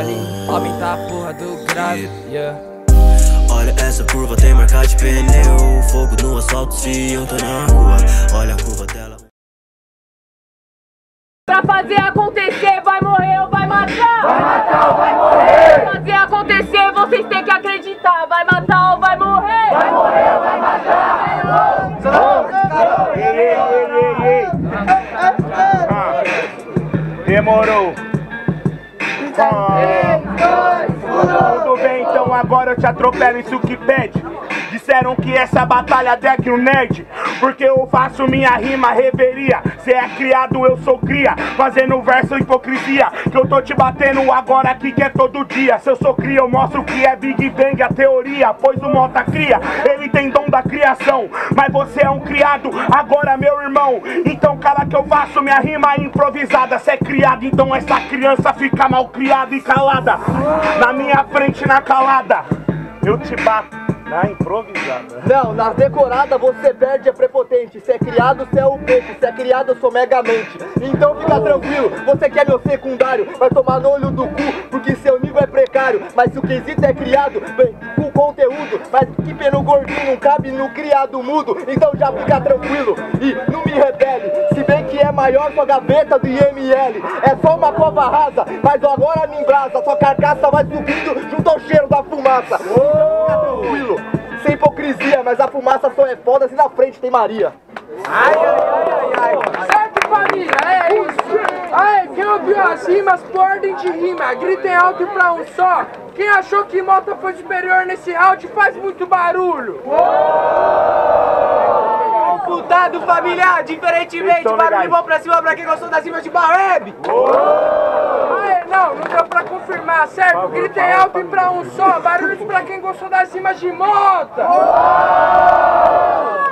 ali, aumentar a porra do grave, yeah. Olha essa curva, tem marca de pneu Fogo no asfalto se eu tô na rua Olha a curva dela Pra fazer acontecer, vai morrer ou vai matar? Vai matar ou vai morrer? Pra fazer acontecer, vocês têm que acreditar. Vai matar ou vai morrer? Vai morrer ou vai matar? Demorou. Ah. Agora eu te atropelo, isso que pede. Disseram que essa batalha deck um nerd. Porque eu faço minha rima reveria Cê é criado, eu sou cria. Fazendo verso hipocrisia. Que eu tô te batendo agora aqui que é todo dia. Se eu sou cria eu mostro que é Big Bang a teoria. Pois o Mota cria, ele tem dom da criação. Mas você é um criado, agora meu irmão. Então cara que eu faço minha rima improvisada. Cê é criado, então essa criança fica mal criada e calada. Na minha frente na calada Eu te bato na improvisada. Não, nas decoradas você perde é prepotente. Se é criado, você é o peixe. Se é criado, eu sou megamente. Então fica tranquilo, você quer meu secundário. Vai tomar no olho do cu, porque seu nível é precário. Mas se o quesito é criado, vem com conteúdo. Mas que pelo gordinho não cabe no criado mudo. Então já fica tranquilo e não me rebele. Se bem que é maior sua gaveta do IML. É só uma cova rasa, mas agora me embrasa. Sua carcaça vai subindo junto ao cheiro da fumaça. Então fica tranquilo sem hipocrisia, mas a fumaça só é foda se na frente tem Maria. Ai, ai, ai, ai, ai. Certo, família, é isso. Aí, quem ouviu as rimas por ordem de rima, gritem alto pra um só. Quem achou que Mota foi superior nesse round faz muito barulho. Computado familiar, diferentemente, barulho bom pra cima pra quem gostou das rimas de Barreb. Não, não deu pra confirmar, certo? Gritem alto e pra um só. Barulhos pra quem gostou das rimas de Mota.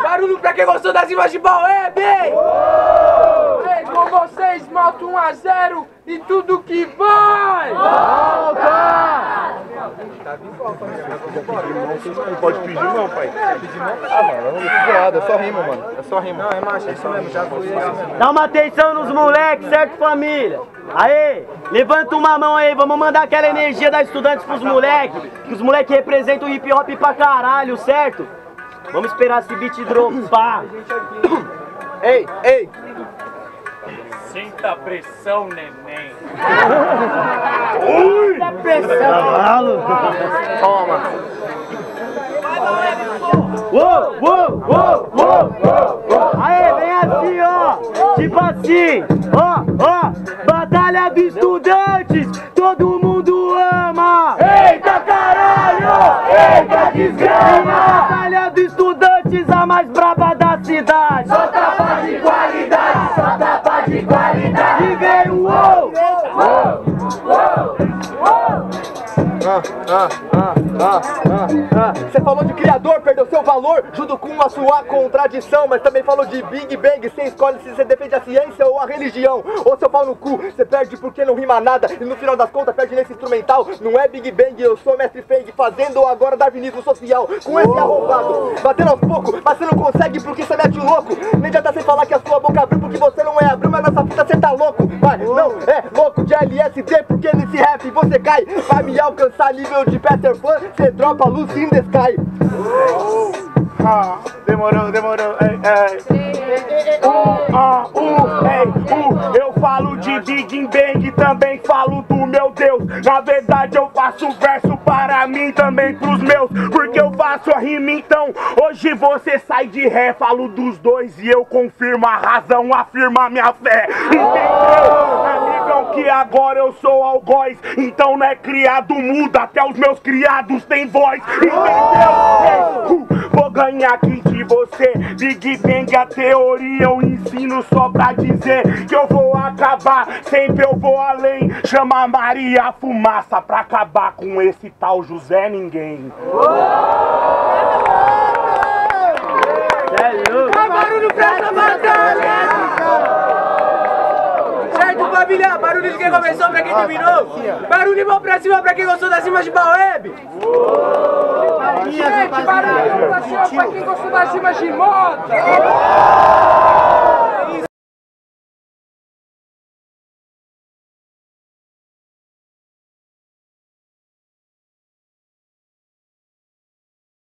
Barulho pra quem gostou das rimas de Barreb. Ei, com vocês, Mota 1 a 0 e tudo que vai. Não pode pedir não, pai. Ah, mano, não fiz nada, é só rima, mano. É só rima. Não, é macho, é isso mesmo, já fui. Dá uma atenção nos moleques, certo, família? Aê, levanta uma mão aí, vamos mandar aquela energia da estudantes pros moleques. Que os moleques representam o hip hop pra caralho, certo? Vamos esperar esse beat dropar. Ei, ei, Sinta a pressão, neném. Muita pressão. toma. Uou, uou, uou, uou, uou. Aê, vem assim, ó. Tipo assim, ó, ó. Batalha dos estudantes, todo mundo ama. Eita caralho! Eita desgrama! Batalha dos estudantes, a mais braba da cidade. Só tapa de qualidade, Você falou de criador, perdeu seu valor, junto com a sua contradição. Mas também falou de Big Bang. Você escolhe se você defende a ciência ou a religião. Ou seu pau no cu, você perde porque não rima nada. E no final das contas, perde nesse instrumental. Não é Big Bang, eu sou mestre Feng, fazendo agora darwinismo social. Com esse arrombado, batendo aos poucos, mas você não consegue porque você mete o louco. Nem adianta sem falar que a sua boca abriu porque você não é abriu, mas nessa fita você tá louco. Vai, não é louco de LSD porque nesse rap você cai. Vai me alcançar nível de Peter Pan, você dropa luz in the sky. Ah, demorou, demorou. Ei, ei. Ah, uh, ei, eu falo de Big Bang, também falo do meu Deus. Na verdade, eu faço verso para mim, também pros meus. Porque eu faço a rima, então. Hoje você sai de ré, falo dos dois e eu confirmo a razão, afirma minha fé. Entendeu? Que agora eu sou algoz. Então não é criado muda, até os meus criados têm voz. Entendeu? Vou ganhar aqui de você. Big Bang, a teoria eu ensino só pra dizer que eu vou acabar. Sempre eu vou além. Chama Maria fumaça pra acabar com esse tal José Ninguém barulho pra essa batalha! Certo, família? Barulho de quem começou pra quem terminou? Barulho bom pra cima pra quem gostou das rimas de Baoeb? Gente, barulho pra cima pra quem gostou das rimas de Mota.